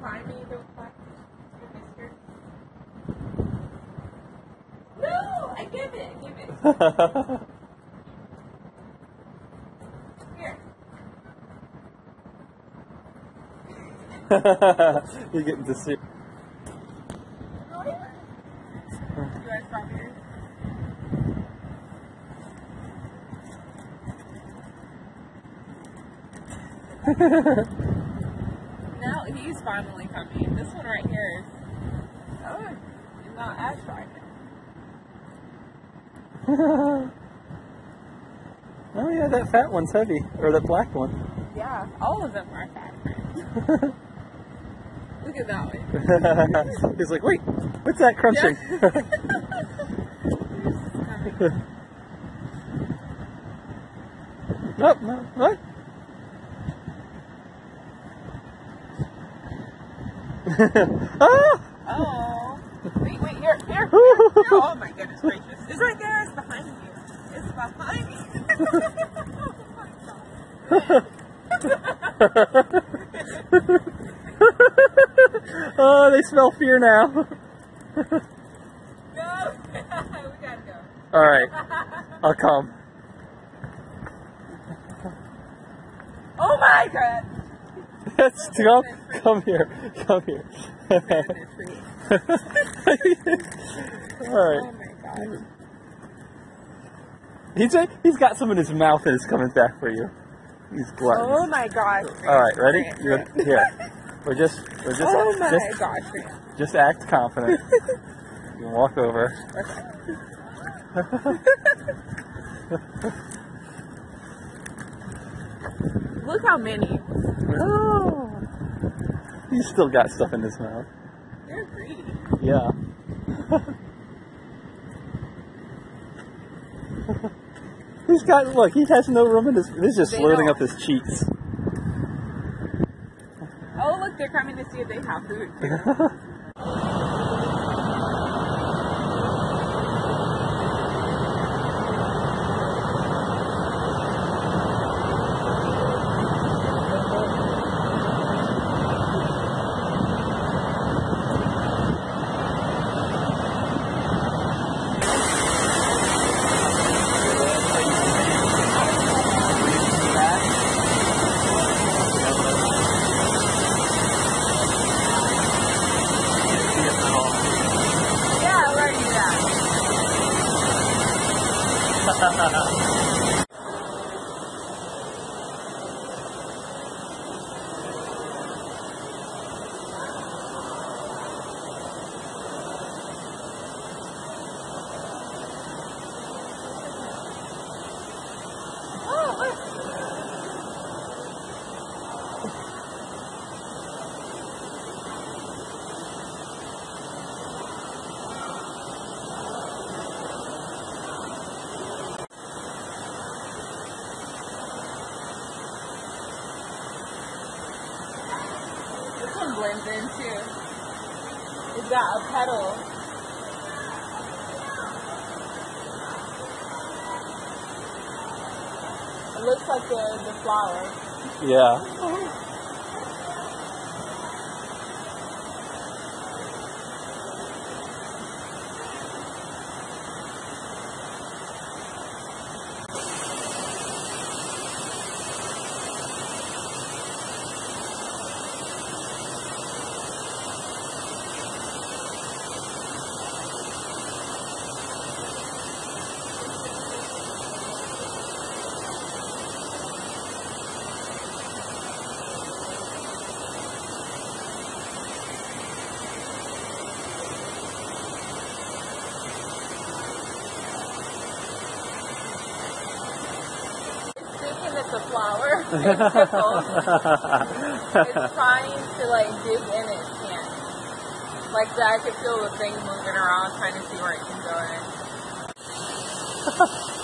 Buy me the. No, I give it. I Give it. Here. You're getting to see. You guys strawberries? now finally coming. This one right here is oh, it's not as dry. oh yeah, that fat one's heavy, or that black one. Yeah, all of them are fat. Look at that one. He's like, wait, what's that crunching? nope, no, what? ah! Oh. Wait, wait, here, here, here. Oh my goodness gracious. It's right there. It's behind you. It's behind you. oh, they smell fear now. go. we gotta go. All right, I'll come. Oh my god. Yes, come, come here, come here. All Oh right, my god. he's a, he's got some in his mouth and it's coming back for you. He's Oh my gosh. All right, ready? You're, here. We're just, we're just, Oh my just, gosh. Just act confident. you can walk over. Look how many. Oh, he's still got stuff in his mouth. They're greedy. Yeah. he's got look. He has no room in his. He's just They loading don't. up his cheeks. Oh look, they're coming to see if they have food. 何? blends in too. It's got a petal. It looks like the, the flower. Yeah. It's thinking it's a flower. It's tickled. it's trying to like dig in it can't. Like that, I could feel the thing moving around, trying to see where it can go in.